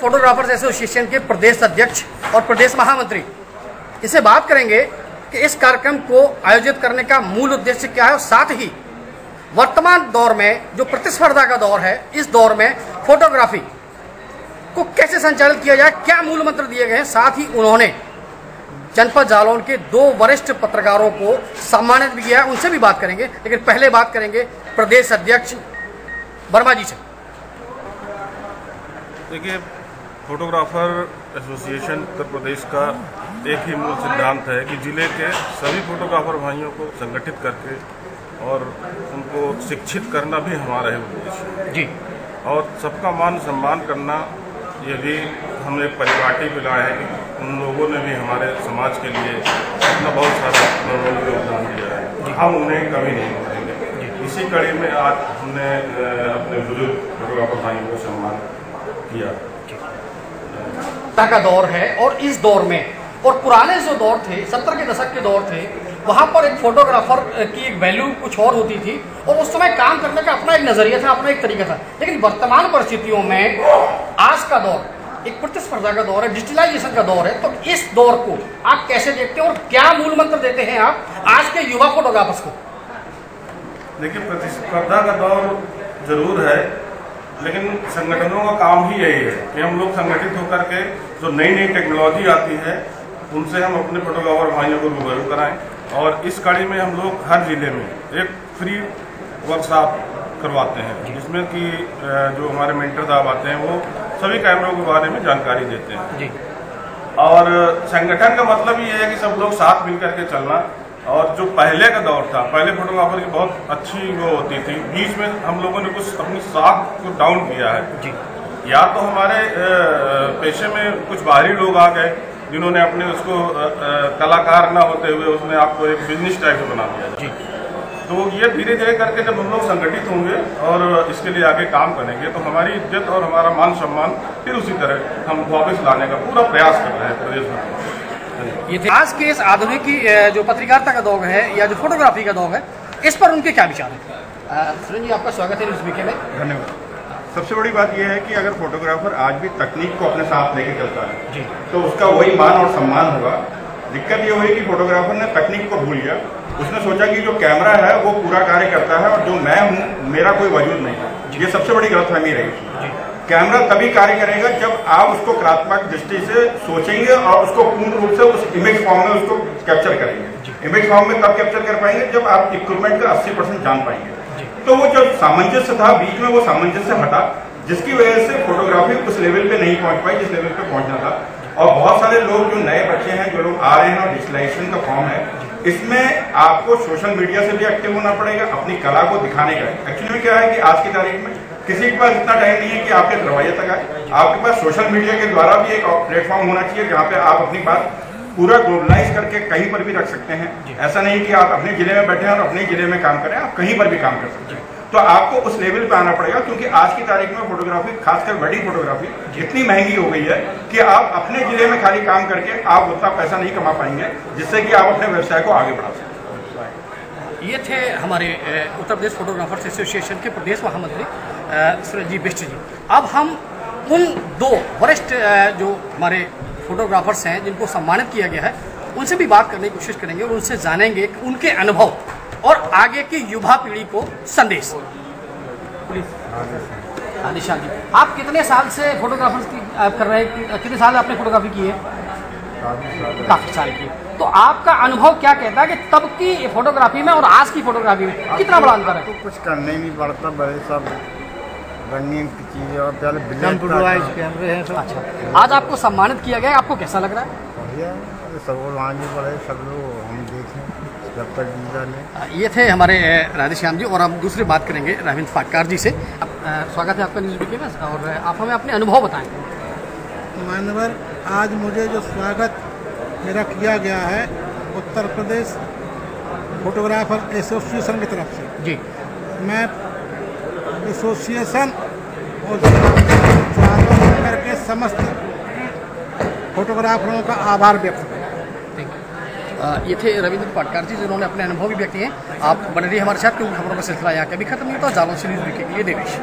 Photographers association के प्रदेश अध्यक्ष और प्रदेश महामंत्री, इसे बात करेंगे कि इस कार्यक्रम को आयोजित करने का मूल उद्देश्य क्या है और साथ ही वर्तमान दौर में जो प्रतिस्पर्धा का दौर है, इस दौर में फोटोग्राफी को कैसे संचालित किया जाए, क्या मूल मंत्र दिए गए हैं? साथ ही उन्होंने जनपद जालौन के दो वरिष्ठ पत्रकारों को सम्मानित भी किया है, उनसे भी बात करेंगे। लेकिन पहले बात करेंगे प्रदेश अध्यक्ष वर्मा जी से। देखिए फोटोग्राफर एसोसिएशन उत्तर प्रदेश का एक ही मूल सिद्धांत है कि ज़िले के सभी फोटोग्राफर भाइयों को संगठित करके और उनको शिक्षित करना भी हमारा ही उद्देश्य है। जी। और सबका मान सम्मान करना ये भी हम एक परिपाटी पे लाए हैं कि उन लोगों ने भी हमारे समाज के लिए अपना बहुत सारा योगदान दिया है। हम उन्हें कभी नहीं भूलेंगे इसी कड़ी में आज हमने अपने बुज़ुर्ग फोटोग्राफर भाइयों को सम्मान किया। का दौर है और इस दौर में, और पुराने जो दौर थे, सत्तर के दशक के दौर थे, वहाँ पर एक फोटोग्राफर की एक वैल्यू कुछ और होती थी, और उस समय काम करने का अपना एक नज़रिया था, अपना एक तरीका था। लेकिन वर्तमान परिस्थितियों में आज का दौर एक प्रतिस्पर्धा का दौर है डिजिटलाइजेशन का दौर है तो इस दौर को आप कैसे देखते हैं और क्या मूल मंत्र देते हैं आप आज के युवा फोटोग्राफर्स को? देखिए, प्रतिस्पर्धा का दौर ज़रूर है लेकिन संगठनों का काम ही यही है कि हम लोग संगठित होकर के जो नई नई टेक्नोलॉजी आती है उनसे हम अपने फोटोग्राफर भाइयों को रूबरू कराएँ और इस कड़ी में हम लोग हर ज़िले में एक फ्री वर्कशॉप करवाते हैं जिसमें कि जो हमारे मेंटर साहब आते हैं वो सभी कैमरों के बारे में जानकारी देते हैं। जी। और संगठन का मतलब ये है कि सब लोग साथ मिल करके चलना और जो पहले का दौर था पहले फोटोग्राफर की बहुत अच्छी वो होती थी। बीच में हम लोगों ने कुछ अपनी साख को डाउन किया है। जी। या तो हमारे पेशे में कुछ बाहरी लोग आ गए जिन्होंने अपने उसको कलाकार ना होते हुए उसने आपको एक बिज़नेस टाइप बना दिया। जी। तो ये धीरे धीरे करके जब हम लोग संगठित होंगे और इसके लिए आगे काम करेंगे तो हमारी इज़्ज़त और हमारा मान सम्मान फिर उसी तरह हम वापस लाने का पूरा प्रयास कर रहे हैं प्रदेश में। ये थे। आज के इस आधुनिक की, जो पत्रकारिता का दौर है या जो फोटोग्राफी का दौर है इस पर उनके क्या विचार हैं? सुरेंद्र जी आपका स्वागत है न्यूज़ वीके में। धन्यवाद। सबसे बड़ी बात यह है कि अगर फोटोग्राफर आज भी तकनीक को अपने साथ लेके चलता है जी। तो उसका वही मान और सम्मान होगा। दिक्कत ये हुई कि फोटोग्राफर ने तकनीक को भूल गया। उसने सोचा कि जो कैमरा है वो पूरा कार्य करता है और जो मैं हूँ मेरा कोई वजूद नहीं है। ये सबसे बड़ी गलतफहमी रही। जी। कैमरा तभी कार्य करेगा जब आप उसको कलात्मक दृष्टि से सोचेंगे और उसको पूर्ण रूप से उस इमेज फॉर्म में उसको कैप्चर करेंगे। इमेज फॉर्म में तब कैप्चर कर पाएँगे जब आप इक्विपमेंट का 80 परसेंट जान पाएँगे। तो वो जो सामंजस्य था बीच में वो सामंजस्य हटा जिसकी वजह से फोटोग्राफी उस लेवल पे नहीं पहुँच पाई जिस लेवल पे पहुँचना था। और बहुत सारे लोग जो नए बच्चे हैं जो लोग आ रहे हैं और डिजिटलाइजेशन का फॉर्म है इसमें आपको सोशल मीडिया से भी एक्टिव होना पड़ेगा अपनी कला को दिखाने का। एक्चुअली क्या है कि आज की तारीख में किसी के पास इतना टाइम नहीं है कि आपके दरवाजे तक आए। आपके पास सोशल मीडिया के द्वारा भी एक प्लेटफॉर्म होना चाहिए जहाँ पे आप अपनी बात पूरा ग्लोबलाइज करके कहीं पर भी रख सकते हैं। ऐसा नहीं कि आप अपने ज़िले में बैठे हैं और अपने ज़िले में काम करें आप कहीं पर भी काम कर सकते हैं। तो आपको उस लेवल पे आना पड़ेगा क्योंकि आज की तारीख में फोटोग्राफी खासकर वेडिंग फोटोग्राफी इतनी महँगी हो गई है कि आप अपने ज़िले में खाली काम करके आप उतना पैसा नहीं कमा पाएँगे जिससे कि आप अपने व्यवसाय को आगे बढ़ा सकें। ये थे हमारे उत्तर प्रदेश फोटोग्राफर्स एसोसिएशन के प्रदेश महामंत्री अ, सुरेश जी बिष्ट जी। अब हम उन दो वरिष्ठ जो हमारे फोटोग्राफर्स हैं जिनको सम्मानित किया गया है उनसे भी बात करने की कोशिश करेंगे और उनसे जानेंगे कि उनके अनुभव और आगे की युवा पीढ़ी को संदेश। हाँ निशान जी। आप कितने साल से फोटोग्राफर्स की कर रहे हैं? कितने साल आपने फोटोग्राफी की है? काफ़ी साल की। तो आपका अनुभव क्या कहता है कि तब की फोटोग्राफी में और आज की फोटोग्राफी में कितना बड़ा अंतर है? तो कुछ करने ही नहीं पड़ता बड़े सब रंगीन की चीज़ें और पहले कंप्यूटराइज कैमरे हैं सब। अच्छा आज आपको सम्मानित किया गया आपको कैसा लग रहा है? बढ़िया सब लोग आगे बढ़े सब लोग हम देखें जब तक नहीं ये थे हमारे राधेश्याम जी और हम दूसरी बात करेंगे रविंद्र फाटकार जी से। अ, स्वागत है आपका न्यूज़ वीके में और आप हमें अपने अनुभव बताएँ। मान्यवर आज मुझे जो स्वागत मेरा किया गया है उत्तर प्रदेश फोटोग्राफर एसोसिएशन की तरफ़ से। जी। मैं एसोसिएशन और चारों मिलकर के समस्त फोटोग्राफरों का आभार व्यक्त थैंक ये थे रविंद्र फाटकार जी जिन्होंने अपने अनुभव भी व्यक्त किए। आप बने रहिए हमारे साथ क्योंकि खबरों का सिलसिला यहाँ कभी खत्म नहीं होता जालों से न्यूज़ के लिए देवेश।